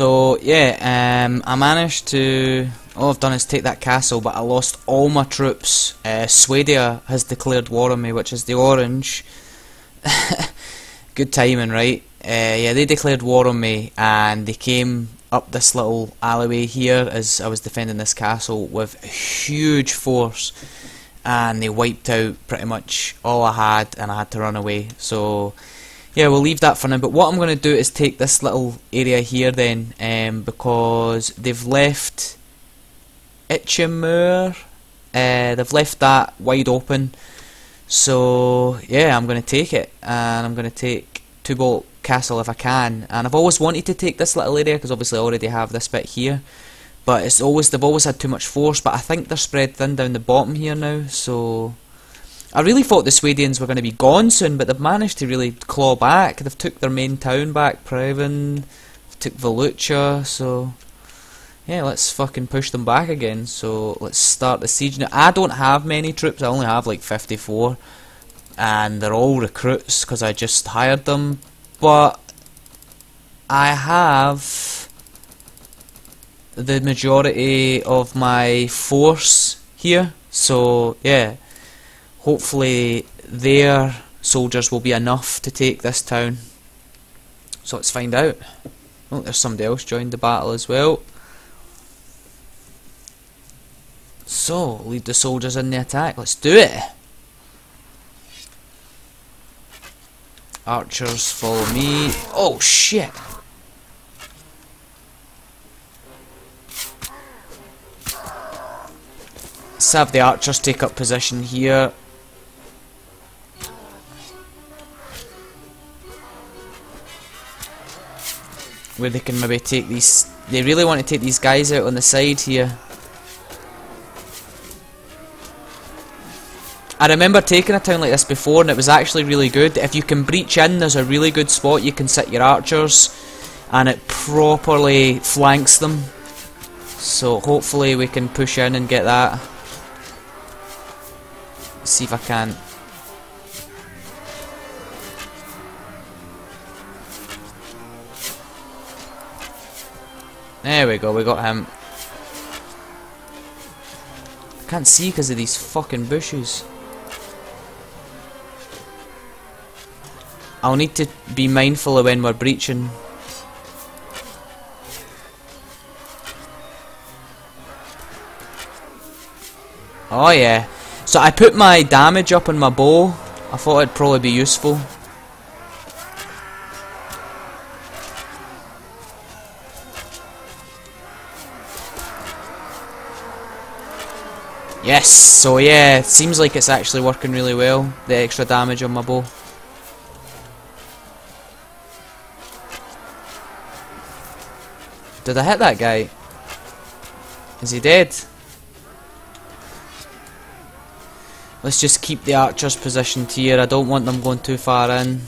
So yeah, um, I managed to. All I've done is take that castle, but I lost all my troops. Uh, has declared war on me, which is the orange. Good timing, right? Uh, yeah, they declared war on me, and they came up this little alleyway here as I was defending this castle with a huge force, and they wiped out pretty much all I had, and I had to run away. So yeah, we'll leave that for now. But what I'm going to do is take this little area here then, um, because they've left Ichamur. Uh, they've left that wide open. So yeah, I'm going to take it, and I'm going to take Two Castle if I can. And I've always wanted to take this little area because obviously I already have this bit here. But it's always they've always had too much force. But I think they're spread thin down the bottom here now. So I really thought the Swadians were going to be gone soon, but they've managed to really claw back. They've took their main town back, Praven, took Veluca, so yeah, let's fucking push them back again. So let's start the siege. Now, I don't have many troops, I only have like 54, and they're all recruits because I just hired them, but I have the majority of my force here, so yeah hopefully their soldiers will be enough to take this town. So let's find out. Oh, there's somebody else joined the battle as well. So, lead the soldiers in the attack. Let's do it. Archers, follow me. Oh, shit. Let's have the archers take up position here. Where they can maybe take these. They really want to take these guys out on the side here. I remember taking a town like this before and it was actually really good. If you can breach in, there's a really good spot you can sit your archers and it properly flanks them. So hopefully we can push in and get that. See if I can There we go, we got him. I can't see because of these fucking bushes. I'll need to be mindful of when we're breaching. Oh yeah. So I put my damage up on my bow. I thought it'd probably be useful. Yes, so yeah, it seems like it's actually working really well, the extra damage on my bow. Did I hit that guy? Is he dead? Let's just keep the archers positioned here, I don't want them going too far in.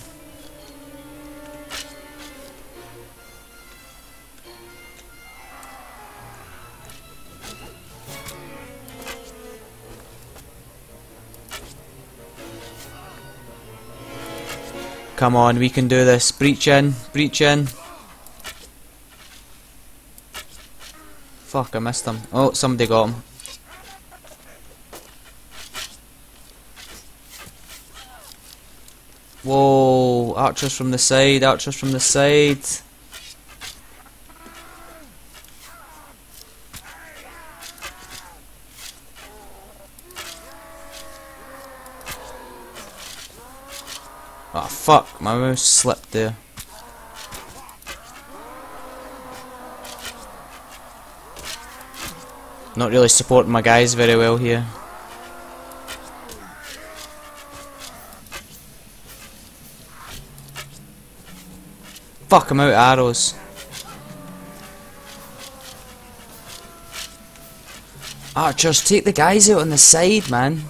Come on, we can do this. Breach in, breach in. Fuck, I missed him. Oh, somebody got him. Whoa, archers from the side, archers from the side. Oh fuck, my mouse slipped there. Not really supporting my guys very well here. Fuck, I'm out of arrows. Archers, take the guys out on the side, man.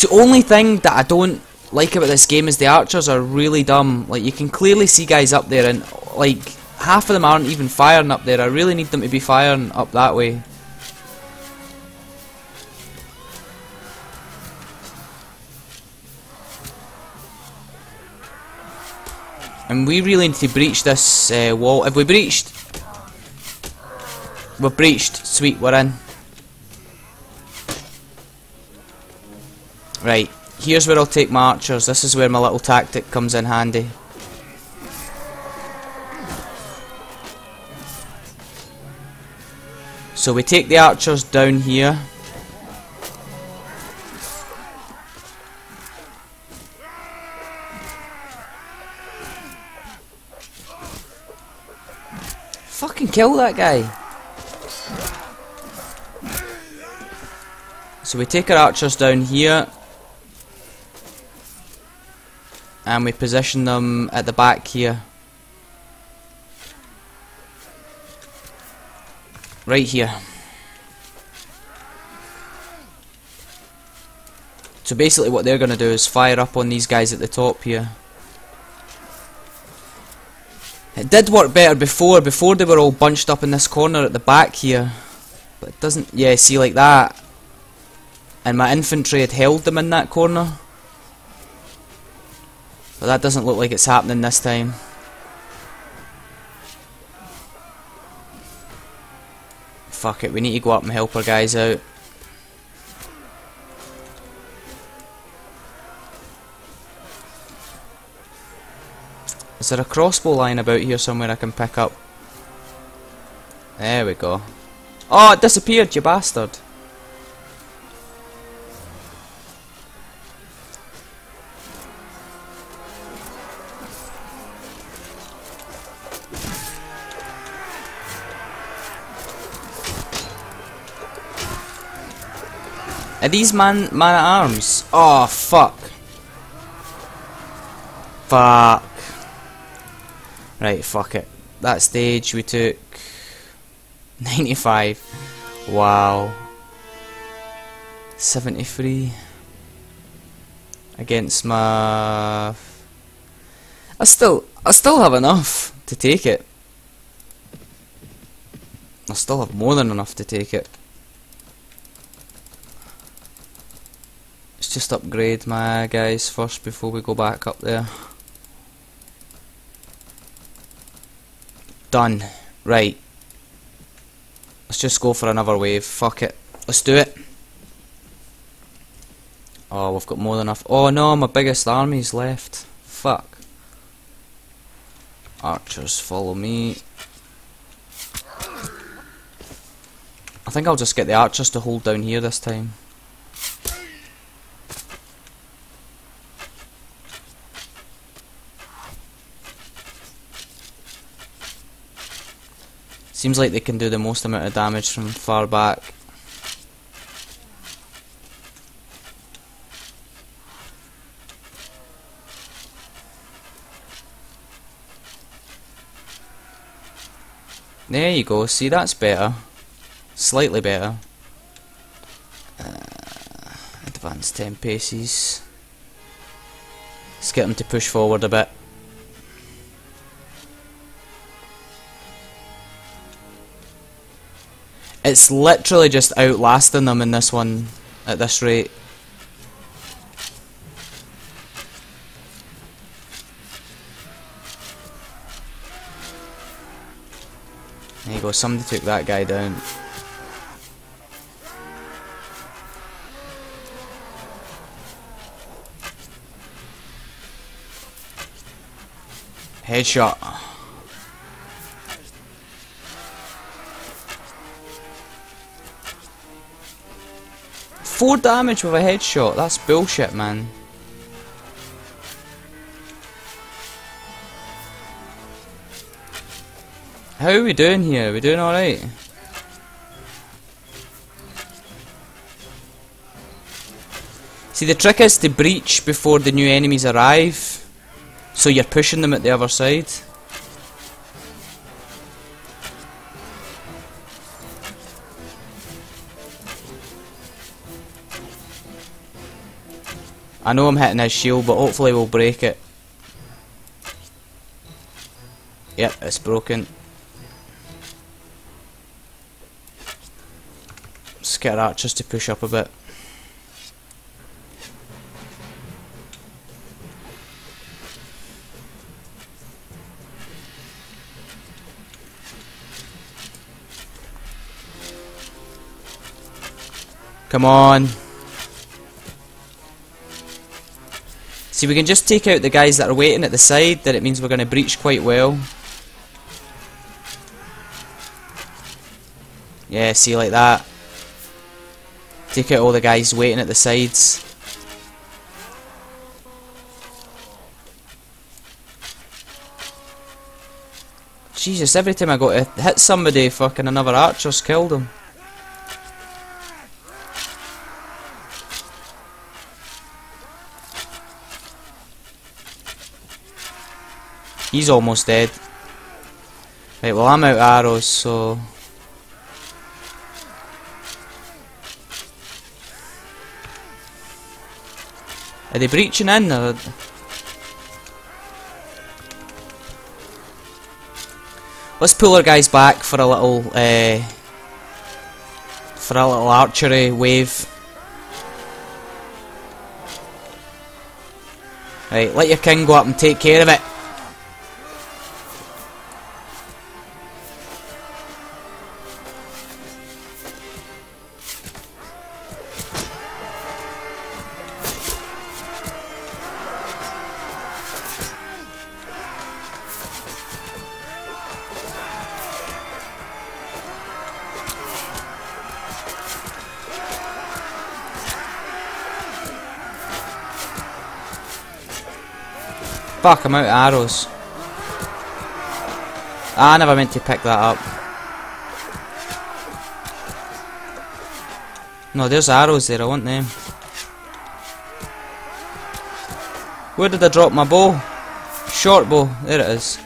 The only thing that I don't like about this game is the archers are really dumb. Like, you can clearly see guys up there and, like, half of them aren't even firing up there. I really need them to be firing up that way. And we really need to breach this uh, wall. Have we breached? We've breached. Sweet, we're in. Right, here's where I'll take my archers. This is where my little tactic comes in handy. So we take the archers down here. Fucking kill that guy. So we take our archers down here. And we position them at the back here. Right here. So basically what they're going to do is fire up on these guys at the top here. It did work better before, before they were all bunched up in this corner at the back here. But it doesn't, yeah, see like that. And my infantry had held them in that corner. But that doesn't look like it's happening this time. Fuck it, we need to go up and help our guys out. Is there a crossbow line about here somewhere I can pick up? There we go. Oh, it disappeared, you bastard. These man man at arms? Oh fuck. Fuck. Right, fuck it. That stage we took 95. Wow. 73 against my I still I still have enough to take it. I still have more than enough to take it. Let's just upgrade my guys first before we go back up there. Done. Right. Let's just go for another wave. Fuck it. Let's do it. Oh, we've got more than enough. Oh no, my biggest army's left. Fuck. Archers, follow me. I think I'll just get the archers to hold down here this time. Seems like they can do the most amount of damage from far back. There you go, see that's better. Slightly better. Uh, advance 10 paces. Let's get them to push forward a bit. It's literally just outlasting them in this one at this rate. There you go, somebody took that guy down. Headshot. Four damage with a headshot. That's bullshit, man. How are we doing here? Are we doing alright? See, the trick is to breach before the new enemies arrive. So you're pushing them at the other side. I know I'm hitting his shield, but hopefully we'll break it. Yep, it's broken. Let's get to push up a bit. Come on. See, we can just take out the guys that are waiting at the side, then it means we're going to breach quite well. Yeah, see, like that. Take out all the guys waiting at the sides. Jesus, every time I go to hit somebody, fucking another archer's killed him. He's almost dead. Right, well I'm out arrows, so... Are they breaching in or... Let's pull our guys back for a little, uh, for a little archery wave. Right, let your king go up and take care of it. Fuck, I'm out of arrows. Ah, I never meant to pick that up. No, there's arrows there, I want them. Where did I drop my bow? Short bow, there it is.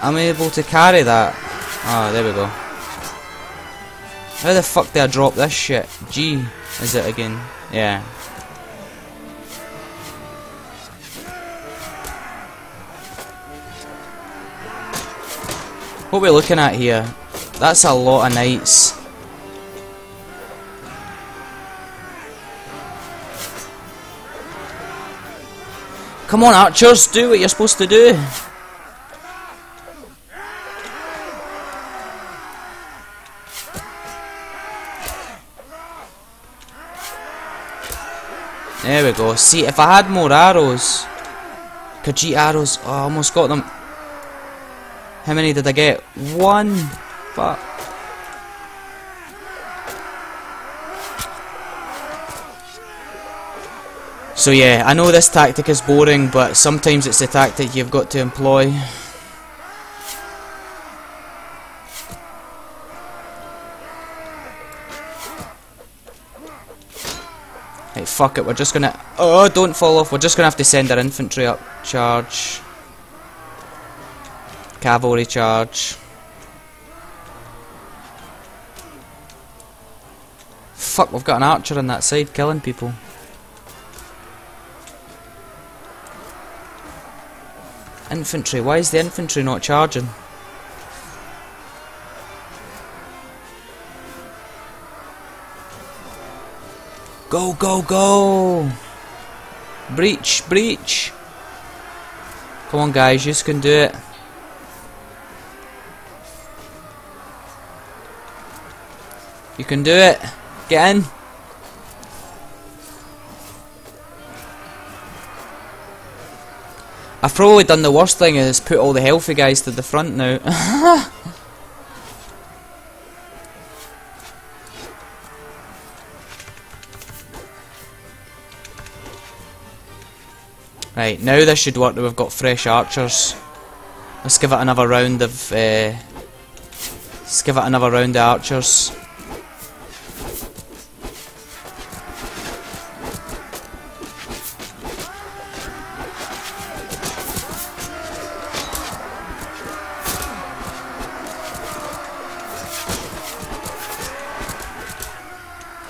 I'm able to carry that. Oh, there we go. How the fuck did I drop this shit? G, is it again? Yeah. What we're looking at here, that's a lot of knights. Come on archers, do what you're supposed to do. There we go. See, if I had more arrows, Khergit arrows, oh, I almost got them. How many did I get? One. Fuck. So yeah, I know this tactic is boring, but sometimes it's a tactic you've got to employ. Fuck it, we're just gonna... Oh, don't fall off, we're just gonna have to send our infantry up. Charge. Cavalry charge. Fuck, we've got an archer on that side killing people. Infantry, why is the infantry not charging? Go, go, go! Breach, breach! Come on guys, you can do it. You can do it. Get in. I've probably done the worst thing is put all the healthy guys to the front now. Right, now this should work we've got fresh archers. Let's give it another round of... Uh, let's give it another round of archers.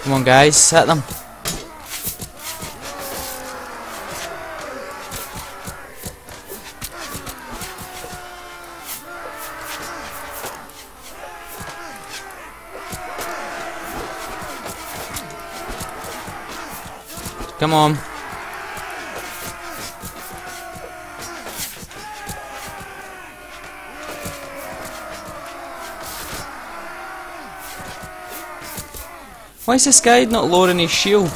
Come on guys, hit them. Come on. Why is this guy not lowering his shield?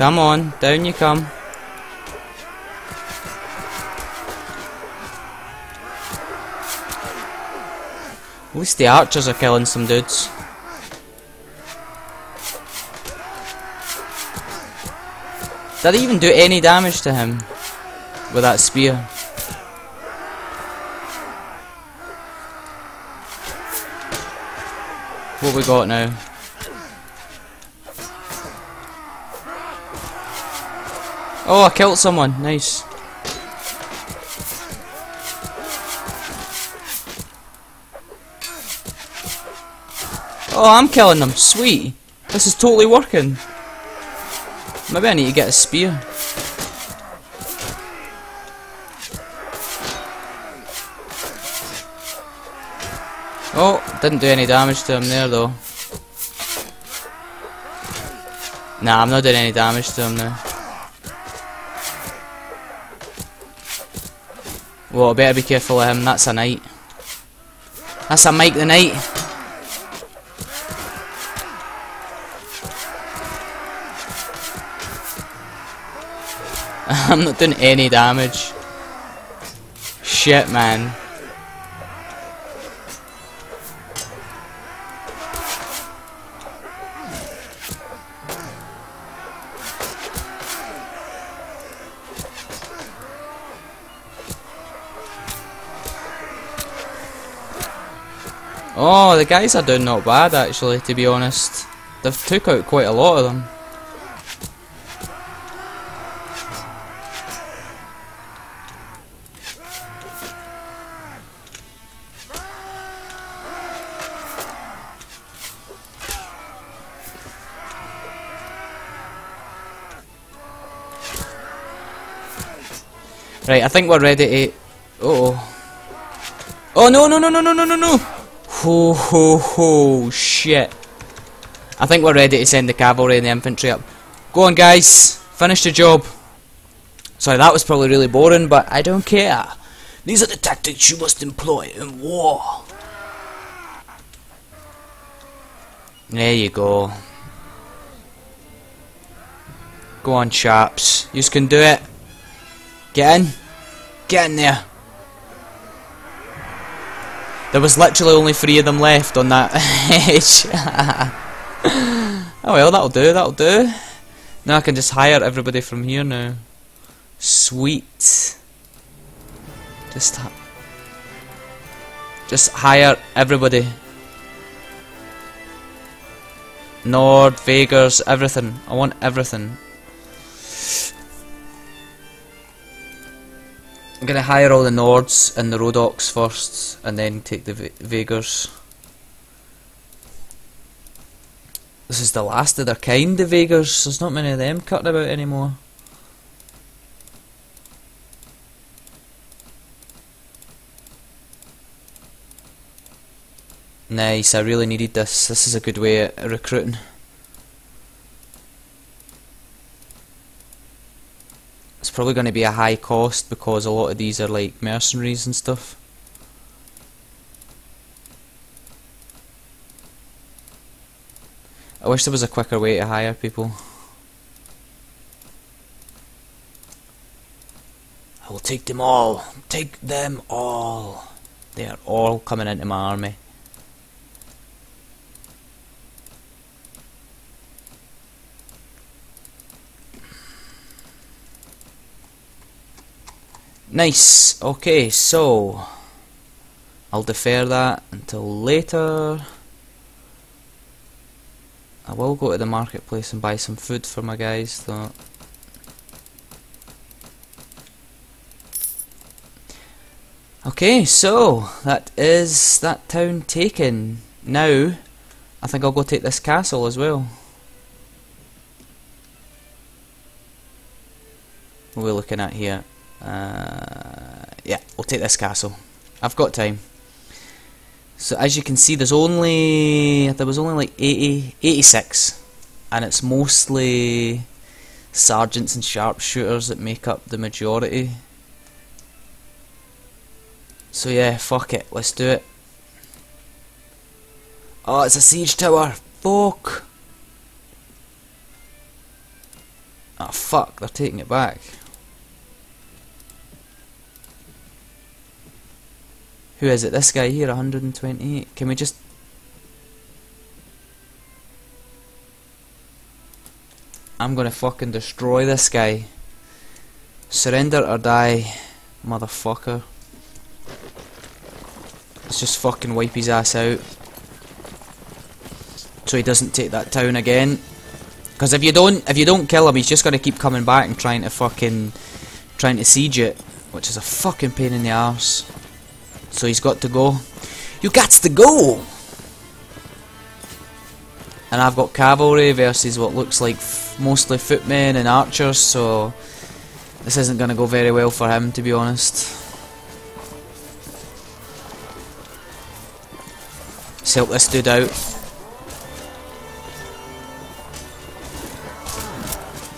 Come on, down you come. At least the archers are killing some dudes. Did I even do any damage to him with that spear? What we got now? Oh, I killed someone. Nice. Oh, I'm killing them. Sweet. This is totally working. Maybe I need to get a spear. Oh, didn't do any damage to him there though. Nah, I'm not doing any damage to him now. Well, I better be careful of him, that's a knight. That's a Mike the Knight. I'm not doing any damage. Shit, man. Oh, the guys are doing not bad actually, to be honest. They've took out quite a lot of them. Right, I think we're ready to... Uh oh. Oh no no no no no no no no! Ho ho ho shit. I think we're ready to send the cavalry and the infantry up. Go on guys, finish the job. Sorry, that was probably really boring, but I don't care. These are the tactics you must employ in war. There you go. Go on, chaps. You can do it. Get in. Get in there. There was literally only three of them left on that edge. oh well, that'll do, that'll do. Now I can just hire everybody from here now. Sweet. Just, just hire everybody. Nord, Vaegirs, everything. I want everything. I'm gonna hire all the Nords and the Rhodoks first, and then take the Vaegirs. This is the last of their kind, the Vaegirs. There's not many of them cutting about anymore. Nice, I really needed this. This is a good way of recruiting. It's probably going to be a high cost because a lot of these are like mercenaries and stuff. I wish there was a quicker way to hire people. I will take them all. Take them all. They are all coming into my army. Nice. Okay, so I'll defer that until later. I will go to the marketplace and buy some food for my guys though. Okay, so that is that town taken. Now, I think I'll go take this castle as well. What are we looking at here? Uh, yeah, we'll take this castle. I've got time. So as you can see, there's only there was only like 80, 86, and it's mostly sergeants and sharpshooters that make up the majority. So yeah, fuck it, let's do it. Oh, it's a siege tower. Fuck. Oh fuck, they're taking it back. Who is it? This guy here, 128. Can we just... I'm gonna fucking destroy this guy. Surrender or die, motherfucker. Let's just fucking wipe his ass out. So he doesn't take that town again. Because if you don't, if you don't kill him, he's just gonna keep coming back and trying to fucking, trying to siege it, which is a fucking pain in the arse. So he's got to go. You got to go! And I've got cavalry versus what looks like mostly footmen and archers, so this isn't going to go very well for him, to be honest. Let's help this dude out.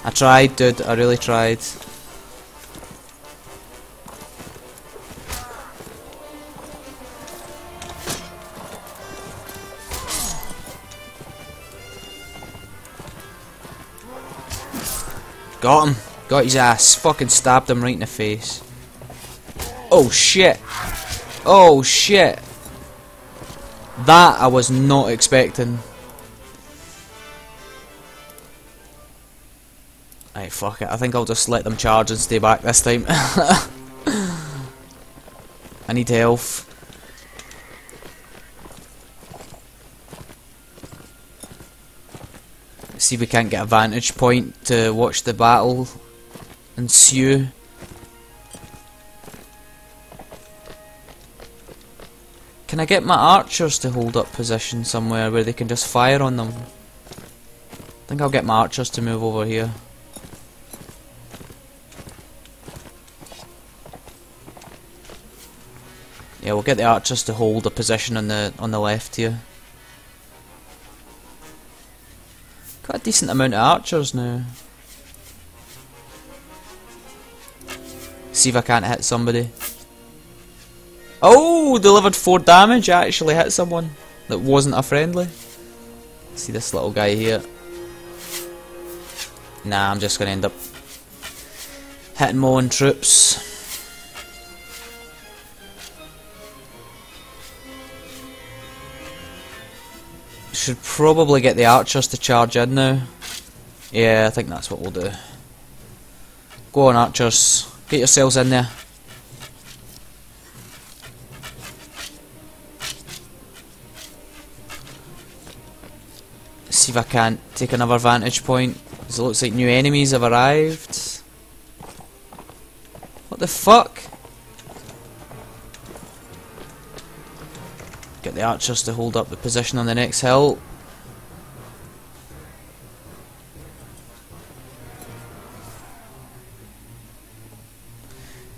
I tried, dude. I really tried. Got him. Got his ass. Fucking stabbed him right in the face. Oh shit. Oh shit. That I was not expecting. Right, fuck it. I think I'll just let them charge and stay back this time. I need health. See if we can't get a vantage point to watch the battle ensue. Can I get my archers to hold up position somewhere where they can just fire on them? I think I'll get my archers to move over here. Yeah, we'll get the archers to hold a position on the on the left here. Got a decent amount of archers now. See if I can't hit somebody. Oh, delivered 4 damage. I actually hit someone that wasn't a friendly. See this little guy here. Nah, I'm just going to end up hitting my own troops. Should probably get the archers to charge in now. Yeah, I think that's what we'll do. Go on archers, get yourselves in there. See if I can't take another vantage point. It looks like new enemies have arrived. What the fuck? The archers to hold up the position on the next hill.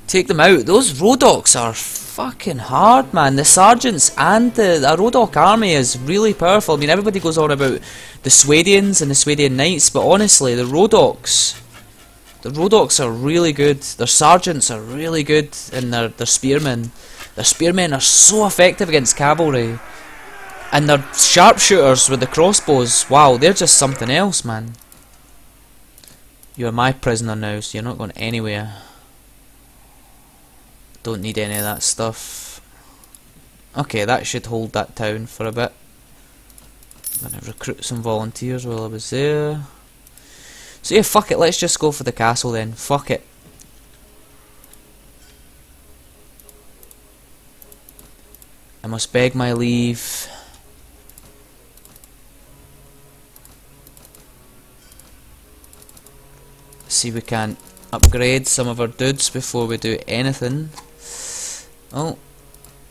Take them out. Those Rhodoks are fucking hard, man. The sergeants and the, the Rhodok army is really powerful. I mean, everybody goes on about the Swadians and the Swadian Knights, but honestly, the Rhodoks, the Rhodoks are really good. Their sergeants are really good, and their their spearmen. The spearmen are so effective against cavalry. And their sharpshooters with the crossbows, wow, they're just something else, man. You're my prisoner now, so you're not going anywhere. Don't need any of that stuff. Okay, that should hold that town for a bit. I'm gonna recruit some volunteers while I was there. So yeah, fuck it, let's just go for the castle then. Fuck it. I must beg my leave. See we can upgrade some of our dudes before we do anything. Oh,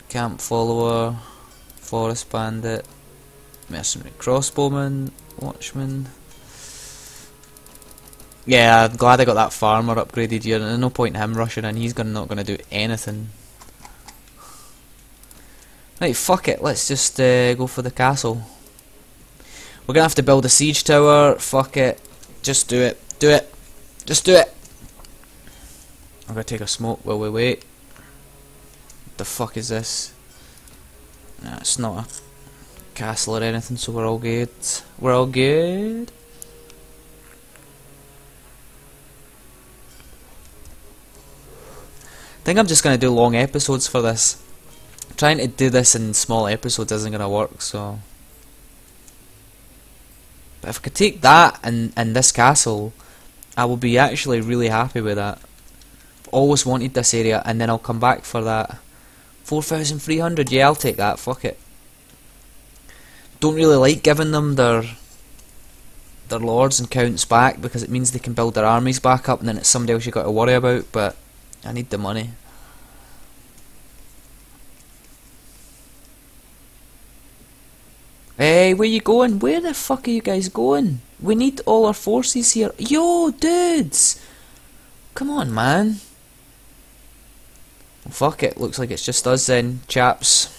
camp follower, forest bandit, mercenary crossbowman, watchman. Yeah, I'm glad I got that farmer upgraded here. There's no point in him rushing in. He's gonna not gonna do anything. Right, fuck it. Let's just uh, go for the castle. We're gonna have to build a siege tower. Fuck it. Just do it. Do it. Just do it. I'm gonna take a smoke while we wait. The fuck is this? Nah, it's not a castle or anything, so we're all good. We're all good. I think I'm just going to do long episodes for this. Trying to do this in small episodes isn't going to work, so... But if I could take that and, and this castle, I will be actually really happy with that. I've always wanted this area, and then I'll come back for that. 4,300, yeah, I'll take that, fuck it. Don't really like giving them their their lords and counts back because it means they can build their armies back up and then it's somebody else you've got to worry about, but I need the money. Hey, where you going? Where the fuck are you guys going? We need all our forces here. Yo, dudes! Come on, man. Well, fuck it, looks like it's just us then, chaps.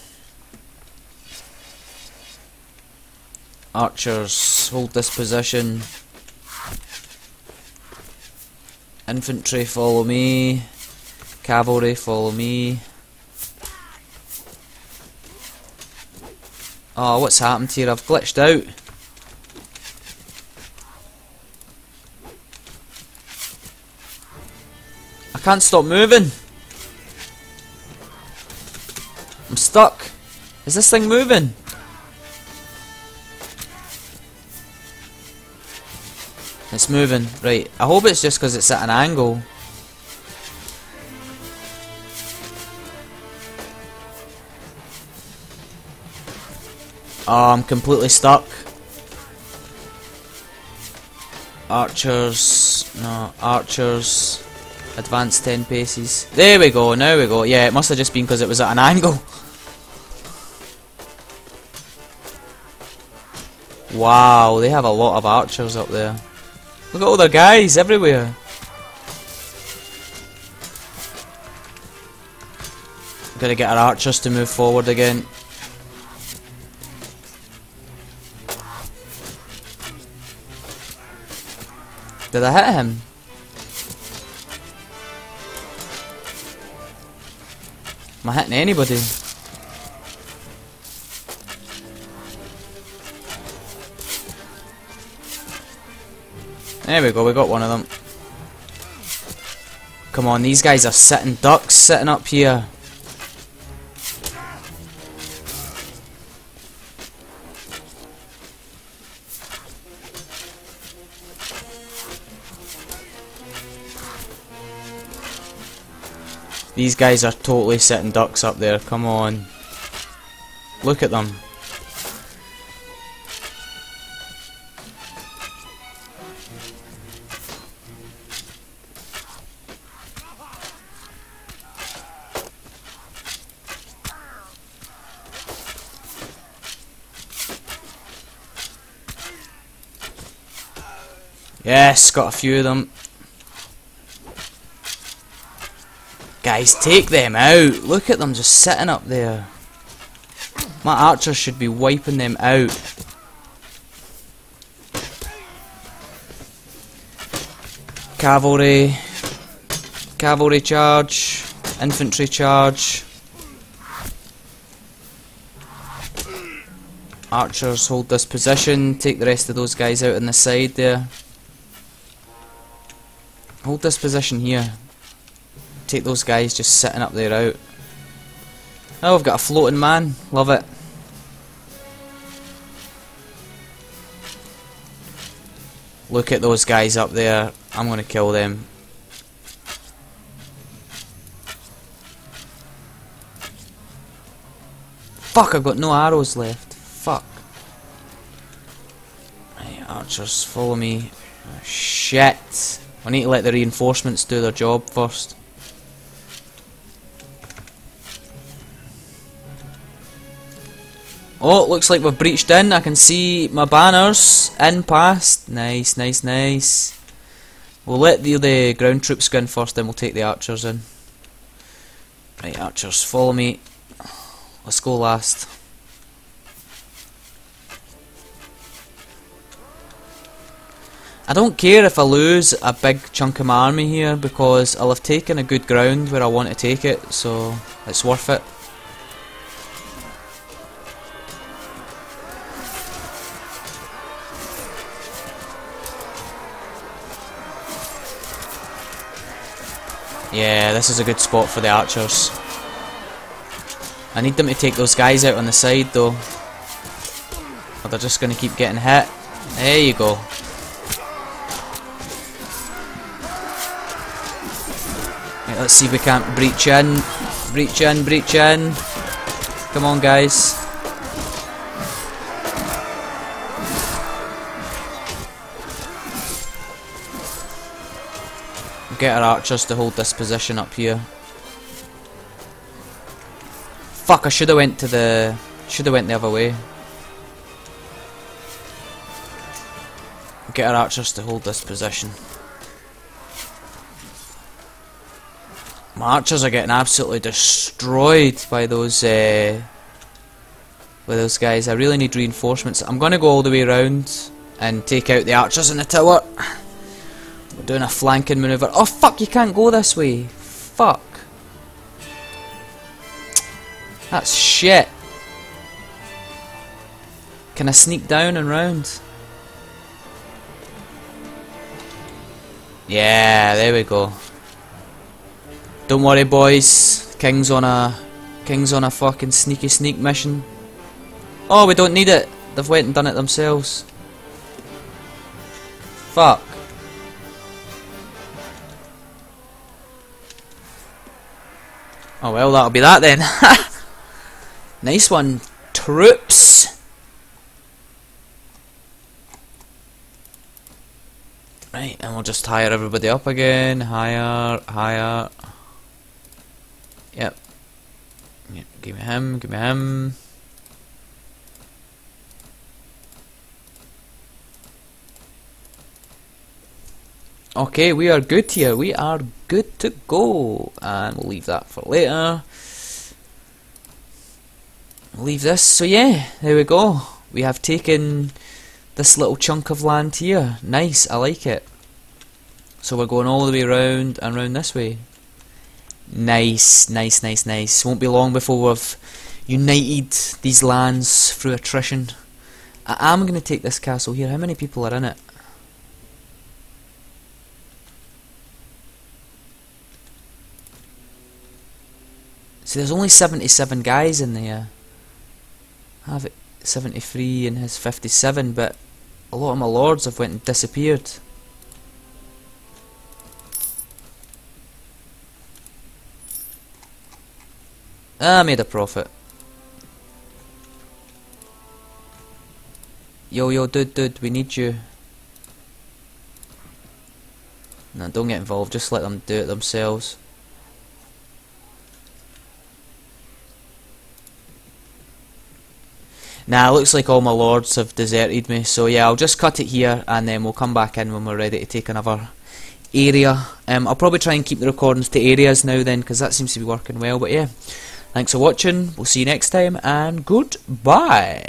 Archers, hold this position. Infantry, follow me. Cavalry, follow me. Oh, what's happened here? I've glitched out. I can't stop moving. I'm stuck. Is this thing moving? It's moving. Right. I hope it's just because it's at an angle. Oh, I'm completely stuck. Archers. No, archers. Advance 10 paces. There we go, now we go. Yeah, it must have just been because it was at an angle. Wow, they have a lot of archers up there. Look at all their guys everywhere. Gotta get our archers to move forward again. Did I hit him? Am I hitting anybody? There we go, we got one of them. Come on, these guys are sitting ducks sitting up here. These guys are totally sitting ducks up there, come on. Look at them. Yes, got a few of them. Guys, take them out. Look at them just sitting up there. My archers should be wiping them out. Cavalry. Cavalry charge. Infantry charge. Archers hold this position. Take the rest of those guys out on the side there. Hold this position here take those guys just sitting up there out. Oh, I've got a floating man. Love it. Look at those guys up there. I'm going to kill them. Fuck, I've got no arrows left. Fuck. Right, archers, follow me. Oh, shit. I need to let the reinforcements do their job first. Oh, looks like we've breached in. I can see my banners in past. Nice, nice, nice. We'll let the, the ground troops go in first, then we'll take the archers in. Right, archers, follow me. Let's go last. I don't care if I lose a big chunk of my army here because I'll have taken a good ground where I want to take it, so it's worth it. Yeah, this is a good spot for the archers. I need them to take those guys out on the side though. Or they're just going to keep getting hit. There you go. Right, let's see if we can't breach in. Breach in, breach in. Come on guys. Get our archers to hold this position up here. Fuck, I should have went to the... Should have went the other way. Get our archers to hold this position. My archers are getting absolutely destroyed by those uh, by those guys. I really need reinforcements. I'm gonna go all the way around and take out the archers in the tower. We're doing a flanking maneuver. Oh fuck, you can't go this way. Fuck. That's shit. Can I sneak down and round? Yeah, there we go. Don't worry boys, King's on a King's on a fucking sneaky sneak mission. Oh, we don't need it. They've went and done it themselves. Fuck. Oh well, that'll be that then. nice one, troops. Right, and we'll just hire everybody up again. Hire, hire. Yep. Yep, give me him, give me him. Okay, we are good here. We are good to go. And we'll leave that for later. Leave this. So yeah, there we go. We have taken this little chunk of land here. Nice, I like it. So we're going all the way around and round this way. Nice, nice, nice, nice. Won't be long before we've united these lands through attrition. I am going to take this castle here. How many people are in it? See, there's only 77 guys in there. I have it 73 and his 57, but a lot of my lords have went and disappeared. Ah, I made a profit. Yo, yo, dude, dude, we need you. No, don't get involved, just let them do it themselves. Nah, it looks like all my lords have deserted me, so yeah, I'll just cut it here and then we'll come back in when we're ready to take another area. Um, I'll probably try and keep the recordings to areas now then, because that seems to be working well, but yeah. Thanks for watching, we'll see you next time, and goodbye!